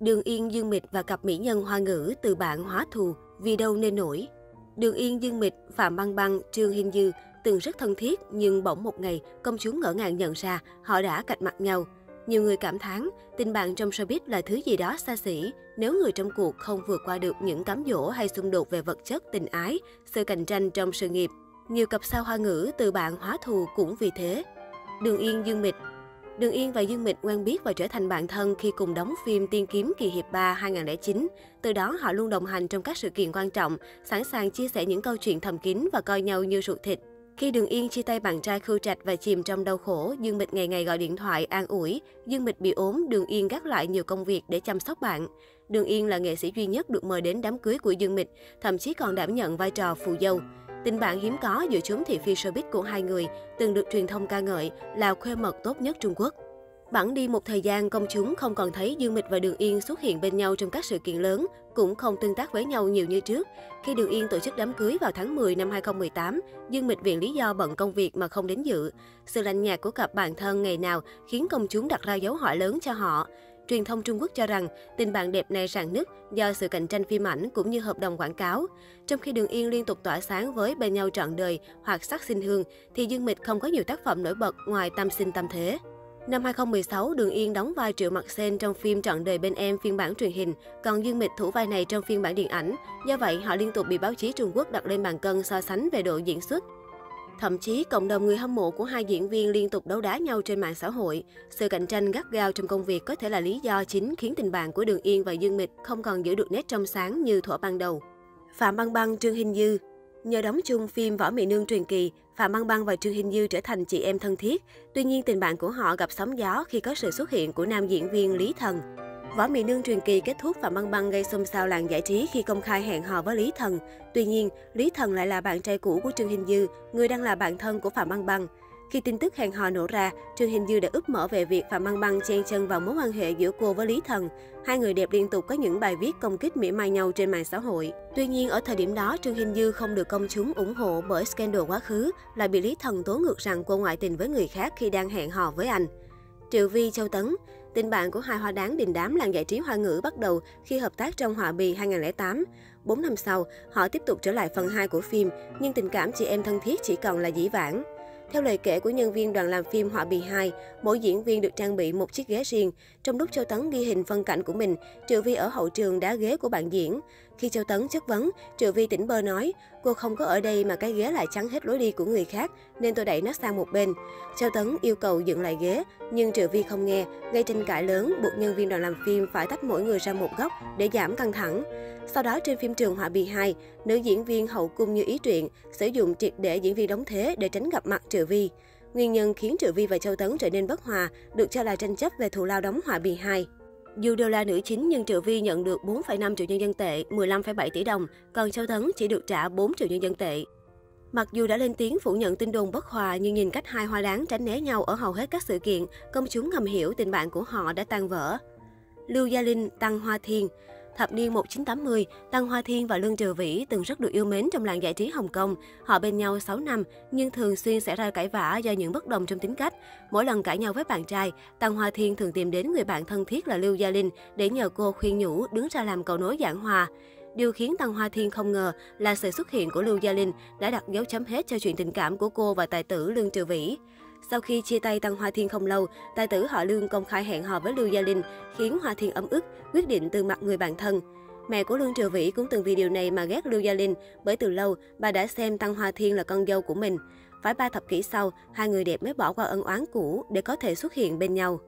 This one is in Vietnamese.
Đường Yên Dương Mịch và cặp mỹ nhân hoa ngữ từ bạn hóa thù, vì đâu nên nổi. Đường Yên Dương Mịch, Phạm Băng Băng, Trương Hiên Dư từng rất thân thiết nhưng bỗng một ngày công chúng ngỡ ngàng nhận ra họ đã cạch mặt nhau. Nhiều người cảm thán, tình bạn trong showbiz là thứ gì đó xa xỉ. Nếu người trong cuộc không vượt qua được những cám dỗ hay xung đột về vật chất, tình ái, sự cạnh tranh trong sự nghiệp. Nhiều cặp sao hoa ngữ từ bạn hóa thù cũng vì thế. Đường Yên Dương Mịch Đường Yên và Dương Mịch quen biết và trở thành bạn thân khi cùng đóng phim Tiên kiếm kỳ hiệp 3 2009. Từ đó họ luôn đồng hành trong các sự kiện quan trọng, sẵn sàng chia sẻ những câu chuyện thầm kín và coi nhau như ruột thịt. Khi Đường Yên chia tay bạn trai Khưu Trạch và chìm trong đau khổ, Dương Mịch ngày ngày gọi điện thoại an ủi. Dương Mịch bị ốm, Đường Yên gác lại nhiều công việc để chăm sóc bạn. Đường Yên là nghệ sĩ duy nhất được mời đến đám cưới của Dương Mịch, thậm chí còn đảm nhận vai trò phù dâu. Tình bạn hiếm có giữa chúng thị phi showbiz của hai người từng được truyền thông ca ngợi là khuê mật tốt nhất Trung Quốc. Bẵng đi một thời gian, công chúng không còn thấy Dương Mịch và Đường Yên xuất hiện bên nhau trong các sự kiện lớn, cũng không tương tác với nhau nhiều như trước. Khi Đường Yên tổ chức đám cưới vào tháng 10 năm 2018, Dương Mịch viện lý do bận công việc mà không đến dự. Sự lạnh nhạt của cặp bạn thân ngày nào khiến công chúng đặt ra dấu hỏi lớn cho họ. Truyền thông Trung Quốc cho rằng tình bạn đẹp này rạn nứt do sự cạnh tranh phim ảnh cũng như hợp đồng quảng cáo. Trong khi Đường Yên liên tục tỏa sáng với bên nhau trọn đời hoặc sắc sinh hương, thì Dương Mịch không có nhiều tác phẩm nổi bật ngoài Tâm sinh tâm thế. Năm 2016, Đường Yên đóng vai Triệu Mặc Sen trong phim Trọn đời bên em phiên bản truyền hình, còn Dương Mịch thủ vai này trong phiên bản điện ảnh. Do vậy, họ liên tục bị báo chí Trung Quốc đặt lên bàn cân so sánh về độ diễn xuất. Thậm chí, cộng đồng người hâm mộ của hai diễn viên liên tục đấu đá nhau trên mạng xã hội. Sự cạnh tranh gắt gao trong công việc có thể là lý do chính khiến tình bạn của Đường Yên và Dương Mịch không còn giữ được nét trong sáng như thuở ban đầu. Phạm Băng Băng, Trương Hình Dư Nhờ đóng chung phim Võ Mỹ Nương truyền kỳ, Phạm Băng Băng và Trương Hình Dư trở thành chị em thân thiết. Tuy nhiên, tình bạn của họ gặp sóng gió khi có sự xuất hiện của nam diễn viên Lý Thần. Võ Mỹ Nương truyền kỳ kết thúc Phạm Băng Băng gây xôn xao làng giải trí khi công khai hẹn hò với Lý Thần. Tuy nhiên, Lý Thần lại là bạn trai cũ của Trương Hình Dư, người đang là bạn thân của Phạm Băng Băng. Khi tin tức hẹn hò nổ ra, Trương Hình Dư đã úp mở về việc Phạm Băng Băng chen chân vào mối quan hệ giữa cô với Lý Thần. Hai người đẹp liên tục có những bài viết công kích mỉa mai nhau trên mạng xã hội. Tuy nhiên, ở thời điểm đó, Trương Hình Dư không được công chúng ủng hộ bởi scandal quá khứ, lại bị Lý Thần tố ngược rằng cô ngoại tình với người khác khi đang hẹn hò với anh. Triệu Vi Châu Tấn Tình bạn của hai hoa đáng đình đám làng giải trí hoa ngữ bắt đầu khi hợp tác trong Họa Bì 2008. Bốn năm sau, họ tiếp tục trở lại phần 2 của phim, nhưng tình cảm chị em thân thiết chỉ còn là dĩ vãng. Theo lời kể của nhân viên đoàn làm phim Họa Bì 2, mỗi diễn viên được trang bị một chiếc ghế riêng. Trong lúc Châu Tấn ghi hình phân cảnh của mình, Triệu Vi ở hậu trường đá ghế của bạn diễn. Khi Châu Tấn chất vấn, Triệu Vi tỉnh bơ nói, cô không có ở đây mà cái ghế lại chắn hết lối đi của người khác, nên tôi đẩy nó sang một bên. Châu Tấn yêu cầu dựng lại ghế, nhưng Triệu Vi không nghe, gây tranh cãi lớn, buộc nhân viên đoàn làm phim phải tách mỗi người ra một góc để giảm căng thẳng. Sau đó trên phim trường Họa Bì 2, nữ diễn viên hậu cung như ý truyện sử dụng triệt để diễn viên đóng thế để tránh gặp mặt Triệu Vi. Nguyên nhân khiến Triệu Vi và Châu Tấn trở nên bất hòa được cho là tranh chấp về thù lao đóng Họa Bì 2. Dù đều là nữ chính nhưng Triệu Vi nhận được 4,5 triệu nhân dân tệ, 15,7 tỷ đồng, còn Châu Tấn chỉ được trả 4 triệu nhân dân tệ. Mặc dù đã lên tiếng phủ nhận tin đồn bất hòa nhưng nhìn cách hai hoa đáng tránh né nhau ở hầu hết các sự kiện, công chúng ngầm hiểu tình bạn của họ đã tan vỡ. Lưu Gia Linh, Tăng Hoa Thiên Thập niên 1980, Tăng Hoa Thiên và Lương Trừ Vĩ từng rất được yêu mến trong làng giải trí Hồng Kông. Họ bên nhau 6 năm, nhưng thường xuyên xảy ra cãi vã do những bất đồng trong tính cách. Mỗi lần cãi nhau với bạn trai, Tăng Hoa Thiên thường tìm đến người bạn thân thiết là Lưu Gia Linh để nhờ cô khuyên nhủ đứng ra làm cầu nối giảng hòa. Điều khiến Tăng Hoa Thiên không ngờ là sự xuất hiện của Lưu Gia Linh đã đặt dấu chấm hết cho chuyện tình cảm của cô và tài tử Lương Trừ Vĩ. Sau khi chia tay Tăng Hoa Thiên không lâu, tài tử họ Lương công khai hẹn hò với Lưu Gia Linh, khiến Hoa Thiên ấm ức, quyết định từ mặt người bạn thân. Mẹ của Lương Triều Vĩ cũng từng vì điều này mà ghét Lưu Gia Linh, bởi từ lâu bà đã xem Tăng Hoa Thiên là con dâu của mình. Phải ba thập kỷ sau, hai người đẹp mới bỏ qua ân oán cũ để có thể xuất hiện bên nhau.